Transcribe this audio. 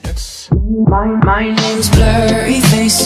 My, my name's Blurry Face.